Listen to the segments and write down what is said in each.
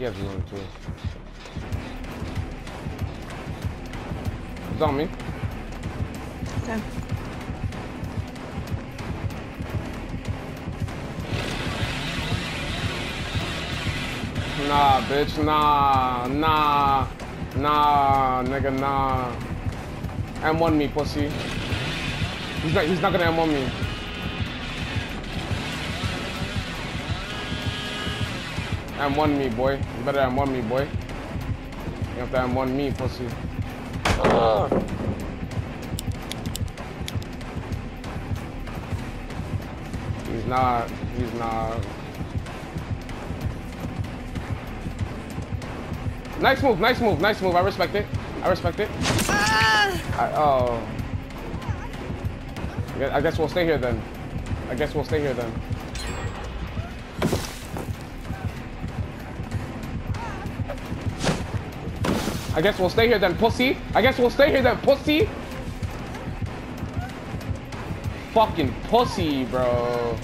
He has zoom too. He's on me. Okay. Nah, bitch, nah, nah, nah, nigga, nah. M1 me, pussy. He's not, he's not gonna M1 me. M1 me, boy. You better M1 me, boy. You have to M1 me, pussy. Ugh. He's not, he's not. Nice move, nice move, nice move. I respect it. I respect it. I, oh. I guess we'll stay here then. I guess we'll stay here then. I guess we'll stay here then, pussy. I guess we'll stay here then, pussy. Fucking pussy, bro.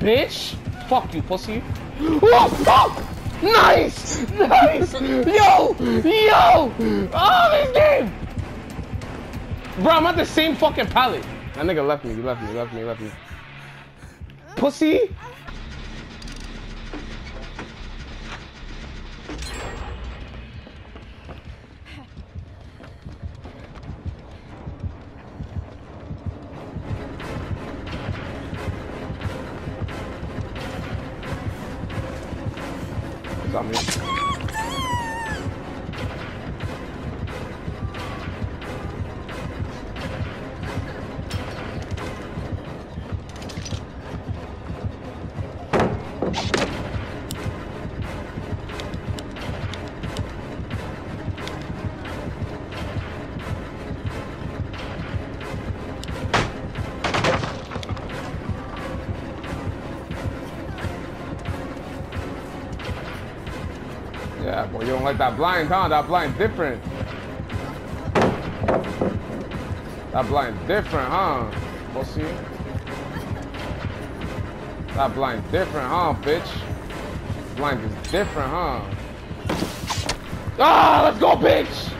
Bitch. Fuck you, pussy. Oh, fuck! Nice! Nice! Yo! Yo! Oh, this game! Bro, I'm at the same fucking pallet. That nigga left me, he left me, left me, left me. Pussy? It's Yeah, boy, you don't like that blind, huh? That blind different. That blind different, huh? Pussy. That blind different, huh, bitch? Blind is different, huh? Ah, let's go, bitch!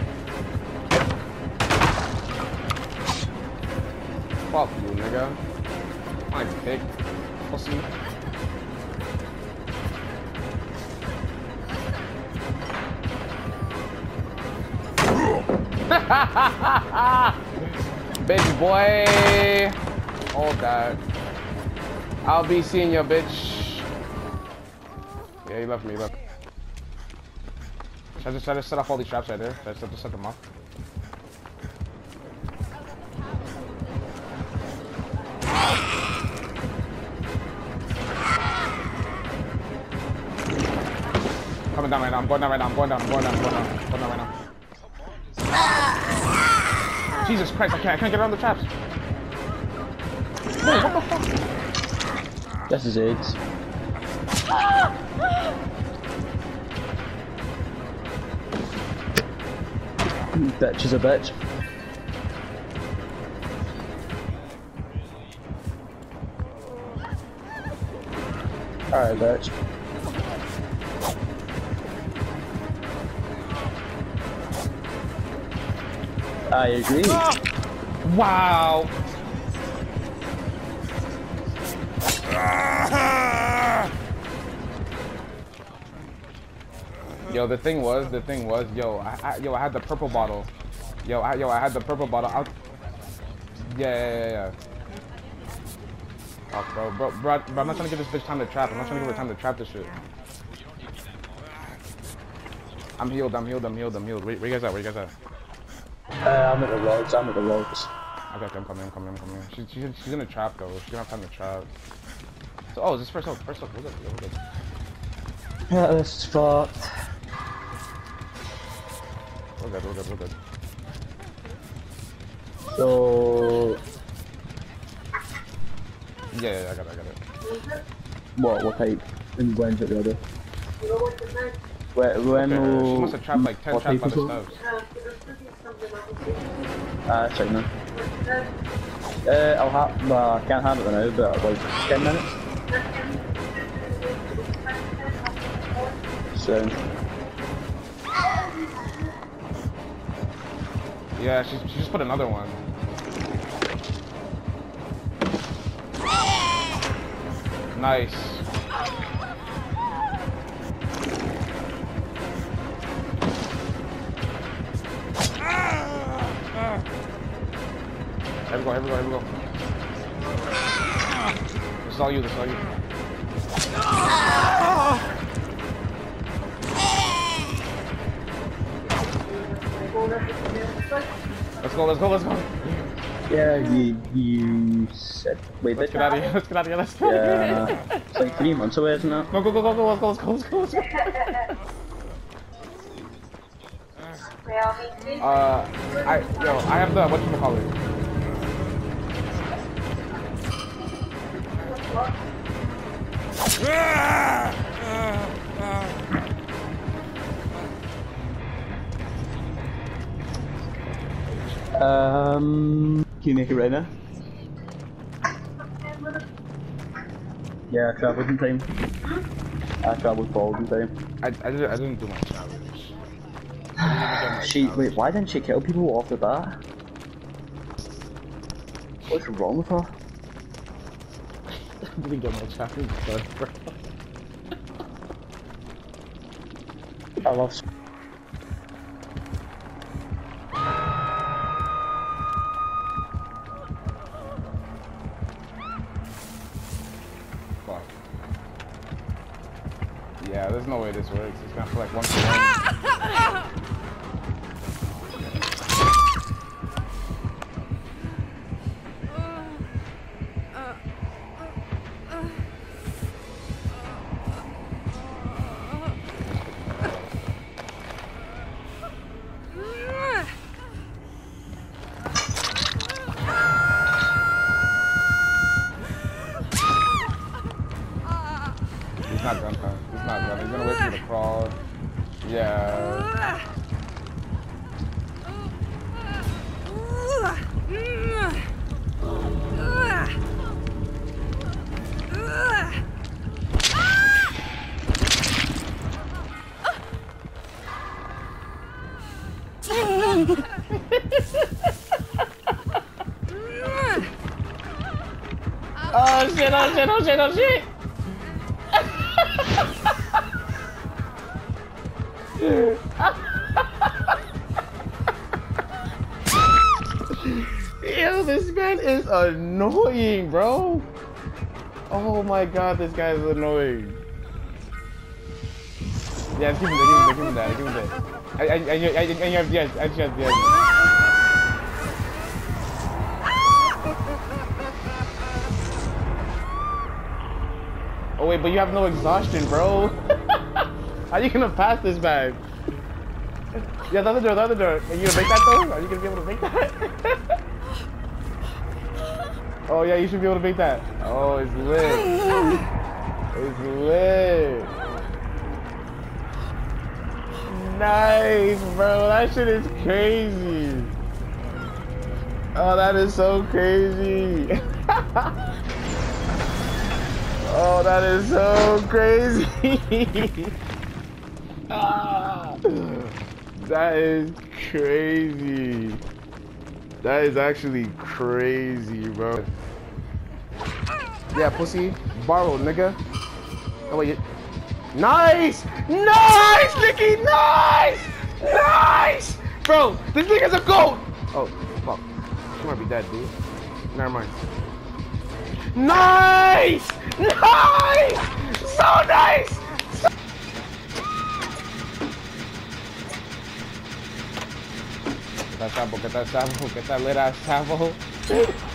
Fuck you, nigga. Blind pick. Pussy. Baby boy. Hold that. I'll be seeing you, bitch. Yeah, he left me, left. Should I just, should I just set off all these traps right there? Should I just, just set them off? Coming down right now. I'm going down right now. I'm going down. I'm going down. I'm going down. I'm going down right now. Jesus Christ, I can't, I can't get around the traps. What the fuck? That's his AIDS. bitch is a bitch. Alright, bitch. I agree. Wow. Yo, the thing was, the thing was, yo, I, I yo, I had the purple bottle. Yo, I, yo, I had the purple bottle. I, yeah, yeah, yeah, yeah. Fuck, bro, bro, bro, bro, I'm not trying to give this bitch time to trap. I'm not trying to give her time to trap this shit. I'm healed, I'm healed, I'm healed, I'm healed. Where, where you guys at? Where you guys at? Uh, I'm at the logs, I'm at the logs. Okay, okay, I'm coming, I'm coming, I'm coming. She, she, she's gonna trap though. She's gonna have time to trap. So, oh, is this first hook? First hook. We're good. We're good. Yeah, this is fucked. We're good. We're good. We're good. So, Yeah, yeah, yeah, I got it. I got it. what, what type? And when's it the other? When, when Okay, will... she must have trapped like 10 what traps type on of the hook? stubs. Ah, China. Uh, I'll have. Well, I can't have it now, but i like ten minutes. So. Yeah, she, she just put another one. Nice. Here we go, here we go, here we go. This is all you, this is all you. Let's go, let's go, let's go. Yeah, you you said. Wait, Let's get out of here, let's get out of here, let's go. Yeah, it's like three months away, isn't it? Go, go, go, go, go, let's go, let's go, let's go, let's go. Uh, I, yo, I have the, whatchamacallit? Um, can you make it right now? Yeah, I travelled in time. I travelled forward in time. I, I, didn't, I didn't do my challenge. I didn't even get my She wait, why didn't she kill people off the bat? What's wrong with her? I didn't get my challenge done, bro. I love. Fuck. Yeah, there's no way this works. It's gonna feel like one for one. Oh shit, oh shit, oh shit, oh shit! Yo, this man is annoying, bro. Oh my god, this guy is annoying. Yeah, give him that, give him that, give him that, give him that. I, I, I, I, I, you have, I have, yes. Wait, but you have no exhaustion, bro. How you gonna pass this bag? Yeah, the other door, the other door. Are you gonna make that though? Are you gonna be able to make that? oh yeah, you should be able to make that. Oh, it's lit. It's lit. Nice, bro. That shit is crazy. Oh, that is so crazy. oh, that is so crazy. ah, that is crazy. That is actually crazy, bro. Yeah, pussy. Borrow, nigga. Oh, wait. Nice! Nice, Nicky! Nice! Nice! Bro, this nigga's a goat! Oh, fuck. You might be dead, dude. Never mind. Nice! Nice! So nice! ¿Qué tal, Sapo? ¿Qué tal, Sapo? ¿Qué tal era Sapo?